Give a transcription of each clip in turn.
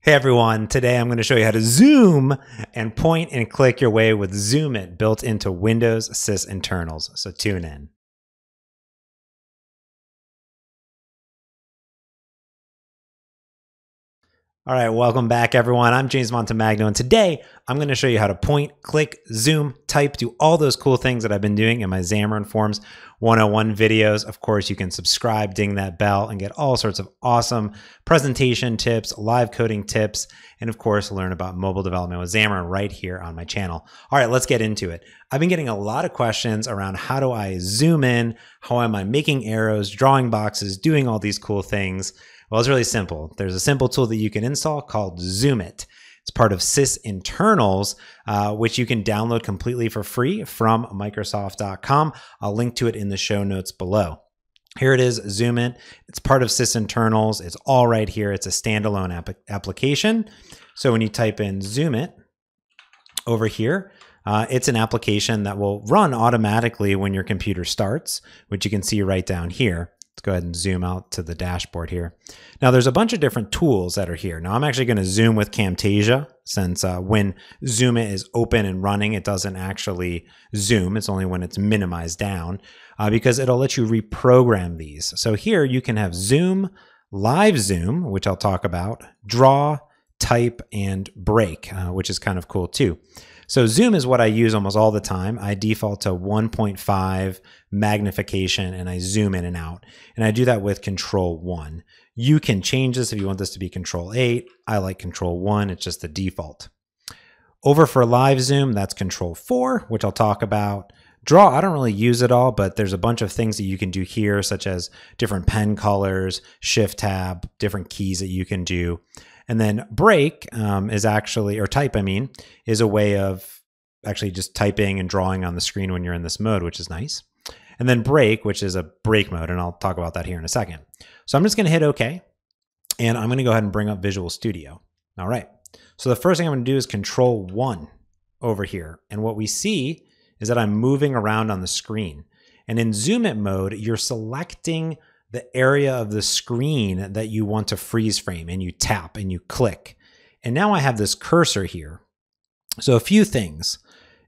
Hey everyone, today I'm going to show you how to zoom and point and click your way with ZoomIt built into Windows Sysinternals. So tune in. All right, welcome back, everyone. I'm James Montemagno, and today I'm going to show you how to point, click, zoom, type, do all those cool things that I've been doing in my Xamarin Forms 101 videos. Of course, you can subscribe, ding that bell, and get all sorts of awesome presentation tips, live coding tips, and of course, learn about mobile development with Xamarin right here on my channel. All right, let's get into it. I've been getting a lot of questions around how do I zoom in? How am I making arrows, drawing boxes, doing all these cool things? Well, it's really simple. There's a simple tool that you can install called ZoomIt. It's part of Sysinternals, uh, which you can download completely for free from Microsoft.com. I'll link to it in the show notes below. Here it is, ZoomIt. It's part of Sysinternals. It's all right here. It's a standalone app application. So when you type in ZoomIt over here, uh, it's an application that will run automatically when your computer starts, which you can see right down here. Let's go ahead and zoom out to the dashboard here. Now there's a bunch of different tools that are here. Now I'm actually going to zoom with Camtasia since uh, when Zoom is open and running, it doesn't actually zoom. It's only when it's minimized down uh, because it'll let you reprogram these. So here you can have zoom, live zoom, which I'll talk about, draw, type, and break, uh, which is kind of cool too. So zoom is what I use almost all the time. I default to 1.5 magnification and I zoom in and out. And I do that with control one. You can change this if you want this to be control eight. I like control one. It's just the default. Over for live zoom, that's control four, which I'll talk about. Draw, I don't really use it all, but there's a bunch of things that you can do here, such as different pen colors, shift tab, different keys that you can do. And then break um, is actually, or type, I mean, is a way of actually just typing and drawing on the screen when you're in this mode, which is nice. And then break, which is a break mode, and I'll talk about that here in a second. So I'm just going to hit OK, and I'm going to go ahead and bring up Visual Studio. All right. So the first thing I'm going to do is Control 1 over here. And what we see is that I'm moving around on the screen. And in ZoomIt mode, you're selecting the area of the screen that you want to freeze frame and you tap and you click. And now I have this cursor here. So a few things.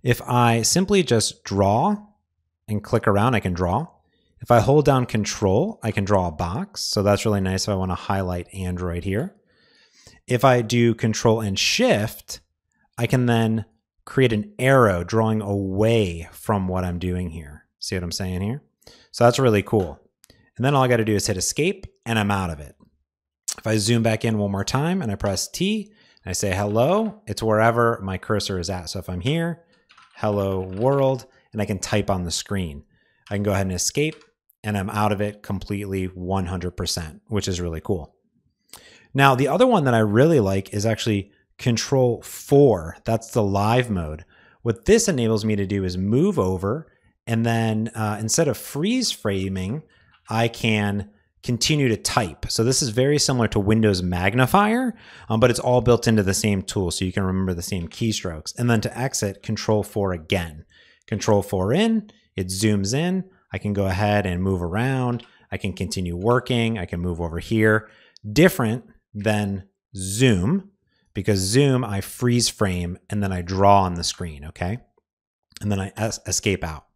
If I simply just draw and click around, I can draw. If I hold down control, I can draw a box. So that's really nice if I want to highlight Android here. If I do control and shift, I can then create an arrow drawing away from what I'm doing here. See what I'm saying here? So that's really cool. And then all I got to do is hit escape and I'm out of it. If I zoom back in one more time and I press T and I say hello, it's wherever my cursor is at. So if I'm here, hello world, and I can type on the screen. I can go ahead and escape and I'm out of it completely 100%, which is really cool. Now, the other one that I really like is actually control four. That's the live mode. What this enables me to do is move over and then uh, instead of freeze framing, I can continue to type. So this is very similar to Windows Magnifier, um, but it's all built into the same tool so you can remember the same keystrokes. And then to exit, Control 4 again. Control 4 in, it zooms in. I can go ahead and move around. I can continue working. I can move over here. Different than Zoom, because Zoom, I freeze frame and then I draw on the screen, okay? And then I es escape out.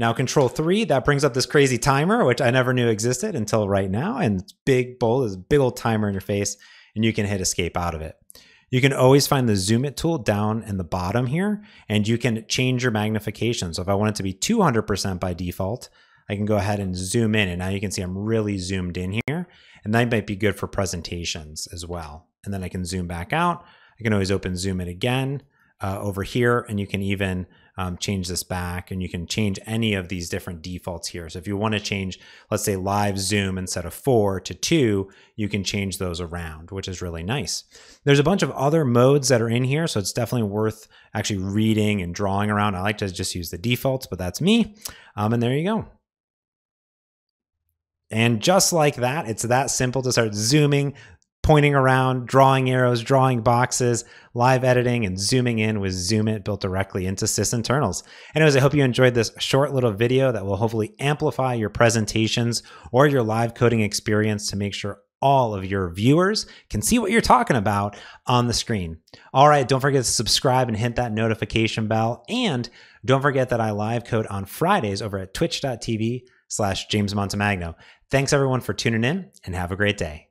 Now control three, that brings up this crazy timer, which I never knew existed until right now. And it's big, bold, this big old timer in your face, and you can hit escape out of it. You can always find the ZoomIt tool down in the bottom here, and you can change your magnification. So if I want it to be 200% by default, I can go ahead and zoom in, and now you can see I'm really zoomed in here, and that might be good for presentations as well. And then I can zoom back out. I can always open ZoomIt again uh, over here, and you can even um, change this back and you can change any of these different defaults here. So if you want to change, let's say live zoom instead of four to two, you can change those around, which is really nice. There's a bunch of other modes that are in here. So it's definitely worth actually reading and drawing around. I like to just use the defaults, but that's me. Um, and there you go. And just like that, it's that simple to start zooming, pointing around, drawing arrows, drawing boxes, live editing, and zooming in with ZoomIt built directly into Sysinternals. Anyways, I hope you enjoyed this short little video that will hopefully amplify your presentations or your live coding experience to make sure all of your viewers can see what you're talking about on the screen. All right, don't forget to subscribe and hit that notification bell. And don't forget that I live code on Fridays over at twitch.tv slash James Montemagno. Thanks everyone for tuning in and have a great day.